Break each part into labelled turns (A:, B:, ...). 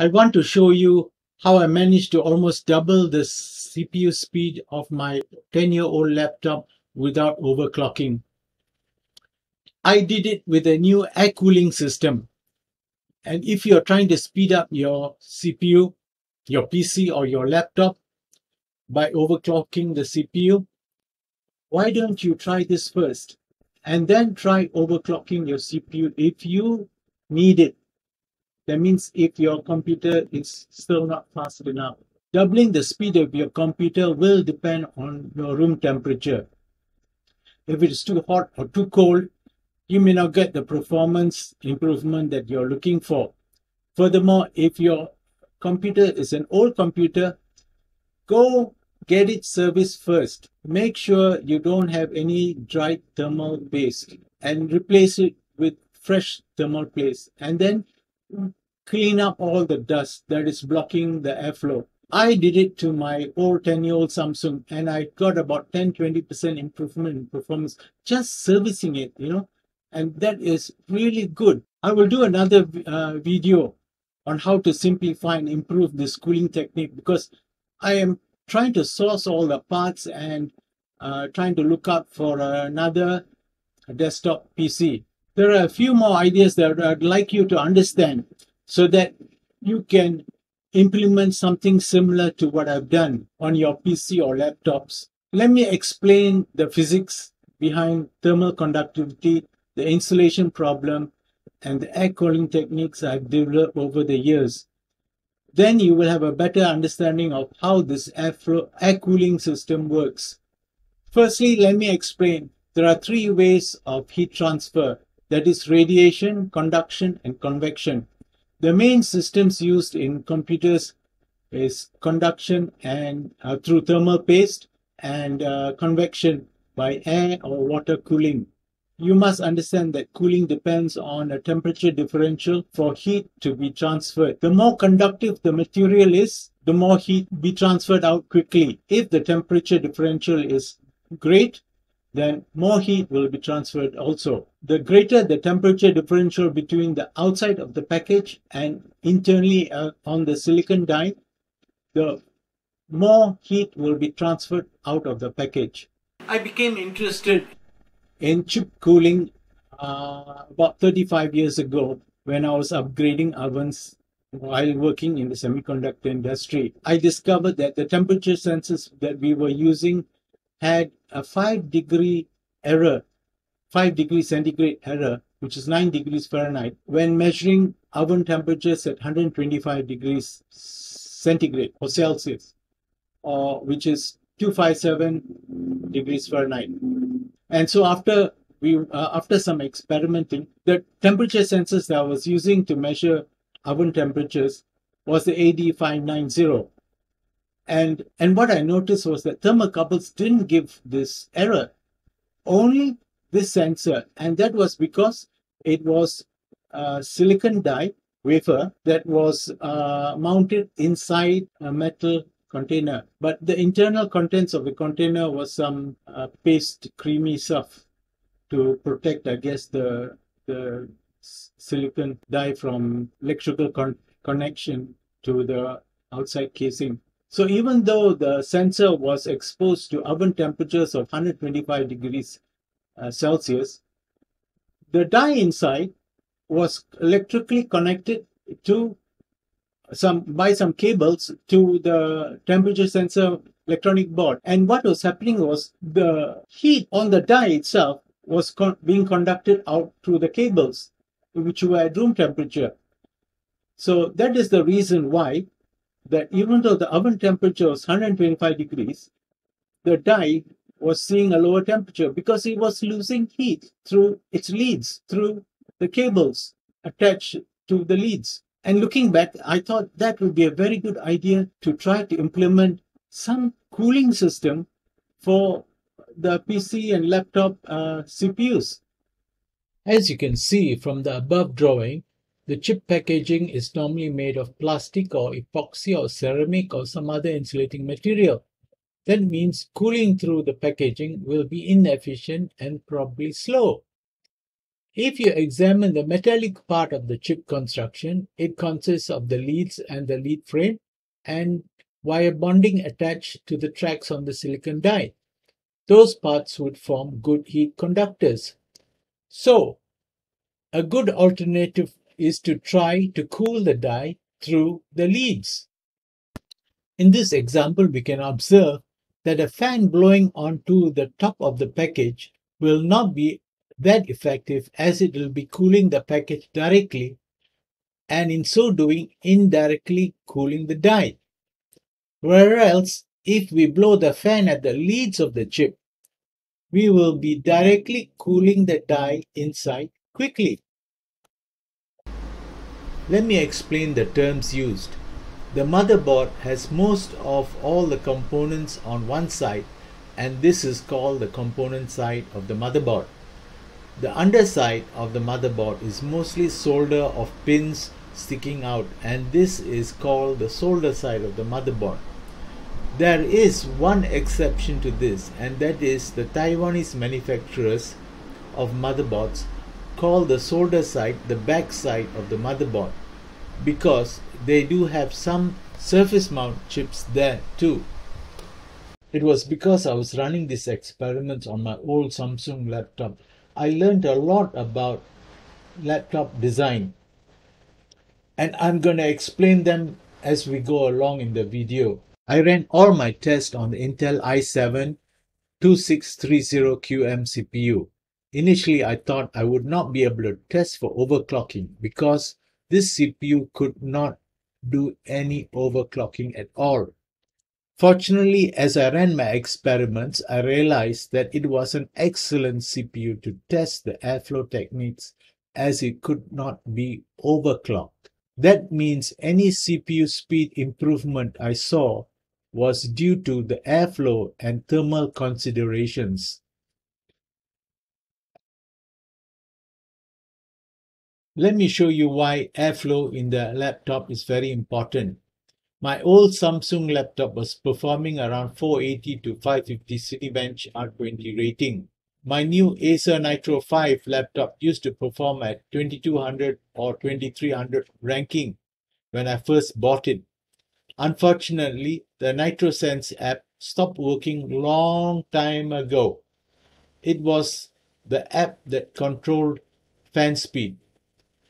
A: I want to show you how I managed to almost double the CPU speed of my 10 year old laptop without overclocking. I did it with a new air cooling system. And if you're trying to speed up your CPU, your PC or your laptop by overclocking the CPU, why don't you try this first? And then try overclocking your CPU if you need it. That means if your computer is still not fast enough. Doubling the speed of your computer will depend on your room temperature. If it is too hot or too cold, you may not get the performance improvement that you're looking for. Furthermore, if your computer is an old computer, go get it serviced first. Make sure you don't have any dried thermal paste and replace it with fresh thermal paste and then clean up all the dust that is blocking the airflow. I did it to my old 10 year old Samsung and I got about 10 20% improvement in performance just servicing it, you know and that is really good. I will do another uh, video on how to simplify and improve this cooling technique because I am trying to source all the parts and uh, trying to look up for another desktop PC. There are a few more ideas that I'd like you to understand so that you can implement something similar to what I've done on your PC or laptops. Let me explain the physics behind thermal conductivity the insulation problem, and the air cooling techniques I've developed over the years. Then you will have a better understanding of how this air, flow, air cooling system works. Firstly, let me explain. There are three ways of heat transfer. That is radiation, conduction, and convection. The main systems used in computers is conduction and uh, through thermal paste and uh, convection by air or water cooling you must understand that cooling depends on a temperature differential for heat to be transferred. The more conductive the material is, the more heat be transferred out quickly. If the temperature differential is great, then more heat will be transferred also. The greater the temperature differential between the outside of the package and internally uh, on the silicon die, the more heat will be transferred out of the package. I became interested in chip cooling uh, about 35 years ago when I was upgrading ovens while working in the semiconductor industry. I discovered that the temperature sensors that we were using had a 5 degree error, 5 degree centigrade error, which is 9 degrees Fahrenheit, when measuring oven temperatures at 125 degrees centigrade or Celsius, or which is 257 degrees Fahrenheit. And so after we uh, after some experimenting, the temperature sensors that I was using to measure oven temperatures was the AD590. And and what I noticed was that thermocouples didn't give this error, only this sensor, and that was because it was a silicon die wafer that was uh, mounted inside a metal container. But the internal contents of the container was some uh, paste creamy stuff to protect, I guess, the the silicon die from electrical con- connection to the outside casing. So even though the sensor was exposed to oven temperatures of 125 degrees uh, Celsius, the die inside was electrically connected to some by some cables to the temperature sensor electronic board. And what was happening was the heat on the die itself was con- being conducted out through the cables, which were at room temperature. So that is the reason why that even though the oven temperature was 125 degrees, the die was seeing a lower temperature because it was losing heat through its leads, through the cables attached to the leads. And looking back, I thought that would be a very good idea to try to implement some cooling system for the PC and laptop uh, CPUs. As you can see from the above drawing, the chip packaging is normally made of plastic or epoxy or ceramic or some other insulating material. That means cooling through the packaging will be inefficient and probably slow. If you examine the metallic part of the chip construction, it consists of the leads and the lead frame and wire bonding attached to the tracks on the silicon die. Those parts would form good heat conductors. So, a good alternative is to try to cool the die through the leads. In this example, we can observe that a fan blowing onto the top of the package will not be that effective as it will be cooling the package directly and in so doing indirectly cooling the die. Whereas if we blow the fan at the leads of the chip, we will be directly cooling the die inside quickly. Let me explain the terms used. The motherboard has most of all the components on one side and this is called the component side of the motherboard. The underside of the motherboard is mostly solder of pins sticking out and this is called the solder side of the motherboard. There is one exception to this and that is the Taiwanese manufacturers of motherboards call the solder side the back side of the motherboard because they do have some surface mount chips there too. It was because I was running these experiments on my old Samsung laptop I learned a lot about laptop design and I'm going to explain them as we go along in the video. I ran all my tests on the Intel i7 2630QM CPU. Initially, I thought I would not be able to test for overclocking because this CPU could not do any overclocking at all. Fortunately, as I ran my experiments, I realized that it was an excellent CPU to test the airflow techniques as it could not be overclocked. That means any CPU speed improvement I saw was due to the airflow and thermal considerations. Let me show you why airflow in the laptop is very important. My old Samsung laptop was performing around 480 to 550 Cinebench R20 rating. My new Acer Nitro 5 laptop used to perform at 2200 or 2300 ranking when I first bought it. Unfortunately, the NitroSense app stopped working long time ago. It was the app that controlled fan speed.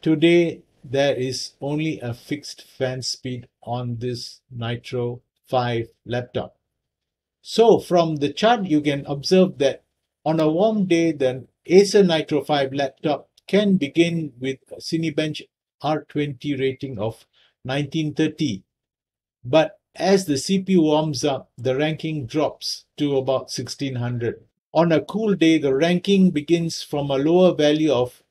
A: Today, there is only a fixed fan speed on this Nitro 5 laptop. So from the chart, you can observe that on a warm day, the Acer Nitro 5 laptop can begin with Cinebench R20 rating of 1930. But as the CPU warms up, the ranking drops to about 1600. On a cool day, the ranking begins from a lower value of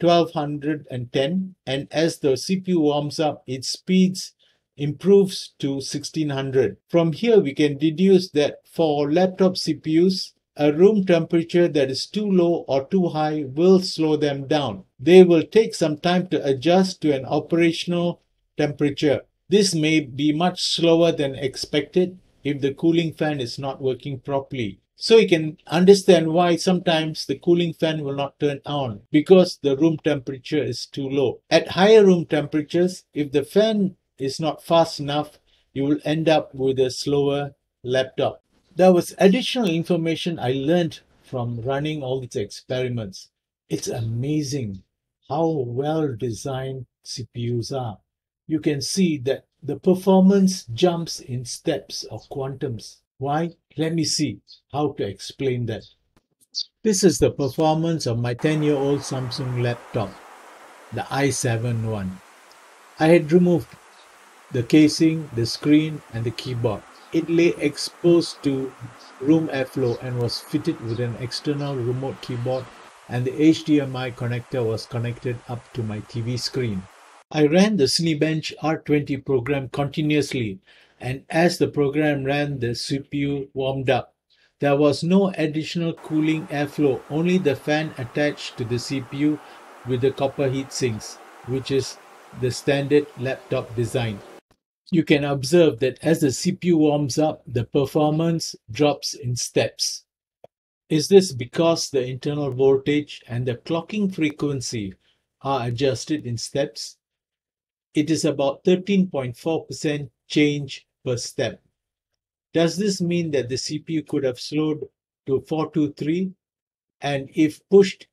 A: 1210 and as the CPU warms up, its speeds improves to 1600. From here, we can deduce that for laptop CPUs, a room temperature that is too low or too high will slow them down. They will take some time to adjust to an operational temperature. This may be much slower than expected if the cooling fan is not working properly. So you can understand why sometimes the cooling fan will not turn on because the room temperature is too low. At higher room temperatures, if the fan is not fast enough, you will end up with a slower laptop. There was additional information I learned from running all these experiments. It's amazing how well designed CPUs are. You can see that the performance jumps in steps or quantums. Why? Let me see how to explain that. This is the performance of my 10 year old Samsung laptop, the i7 one. I had removed the casing, the screen and the keyboard. It lay exposed to room airflow and was fitted with an external remote keyboard and the HDMI connector was connected up to my TV screen. I ran the Cinebench R20 program continuously and as the program ran the CPU warmed up. There was no additional cooling airflow, only the fan attached to the CPU with the copper heat sinks, which is the standard laptop design you can observe that as the CPU warms up, the performance drops in steps. Is this because the internal voltage and the clocking frequency are adjusted in steps? It is about 13.4% change per step. Does this mean that the CPU could have slowed to 423? And if pushed,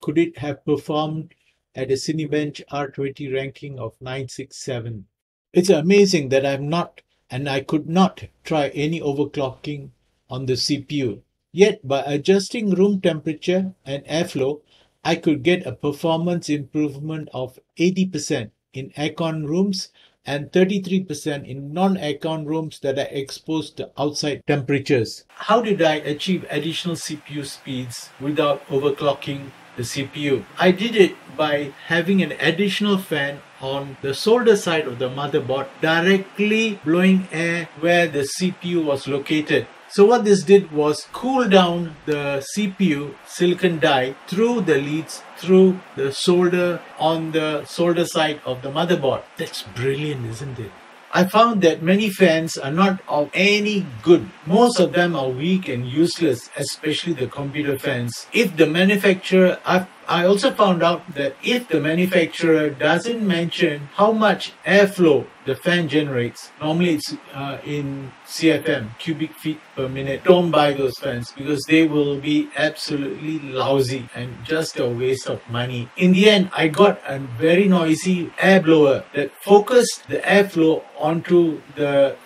A: could it have performed at a Cinebench R20 ranking of 967? It's amazing that I'm not and I could not try any overclocking on the CPU. Yet by adjusting room temperature and airflow, I could get a performance improvement of 80% in aircon rooms and 33% in non-aircon rooms that are exposed to outside temperatures. How did I achieve additional CPU speeds without overclocking the CPU? I did it by having an additional fan on the solder side of the motherboard directly blowing air where the CPU was located. So what this did was cool down the CPU silicon die through the leads through the solder on the solder side of the motherboard. That's brilliant, isn't it? I found that many fans are not of any good. Most of them are weak and useless, especially the computer fans. If the manufacturer, I've I also found out that if the manufacturer doesn't mention how much airflow the fan generates, normally it's uh, in CFM, cubic feet per minute, don't buy those fans because they will be absolutely lousy and just a waste of money. In the end, I got a very noisy air blower that focused the airflow onto the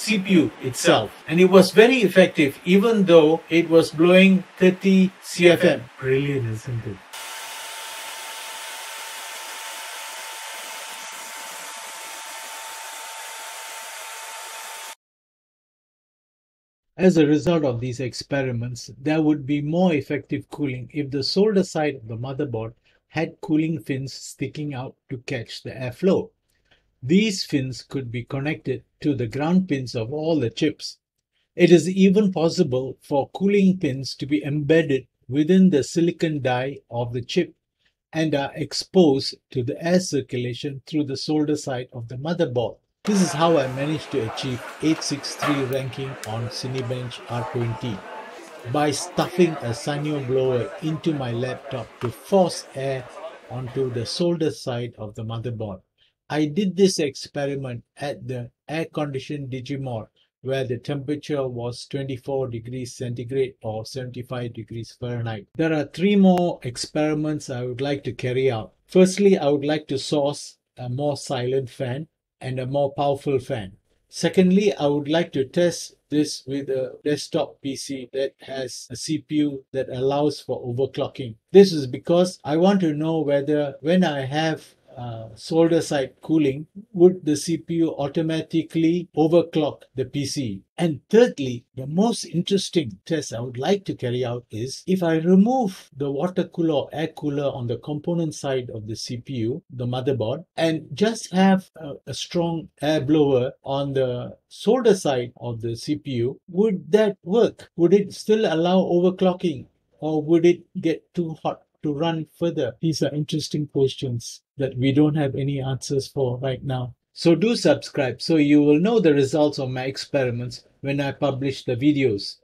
A: CPU itself. And it was very effective even though it was blowing 30 CFM. Brilliant, isn't it? As a result of these experiments, there would be more effective cooling if the solder side of the motherboard had cooling fins sticking out to catch the airflow. These fins could be connected to the ground pins of all the chips. It is even possible for cooling pins to be embedded within the silicon die of the chip and are exposed to the air circulation through the solder side of the motherboard. This is how I managed to achieve 863 ranking on Cinebench R20 by stuffing a Sanyo blower into my laptop to force air onto the solder side of the motherboard. I did this experiment at the air-conditioned Digimod where the temperature was 24 degrees centigrade or 75 degrees Fahrenheit. There are three more experiments I would like to carry out. Firstly, I would like to source a more silent fan and a more powerful fan. Secondly, I would like to test this with a desktop PC that has a CPU that allows for overclocking. This is because I want to know whether when I have uh, solder side cooling, would the CPU automatically overclock the PC? And thirdly, the most interesting test I would like to carry out is if I remove the water cooler or air cooler on the component side of the CPU, the motherboard, and just have a, a strong air blower on the solder side of the CPU, would that work? Would it still allow overclocking? Or would it get too hot to run further? These are interesting questions that we don't have any answers for right now. So do subscribe so you will know the results of my experiments when I publish the videos.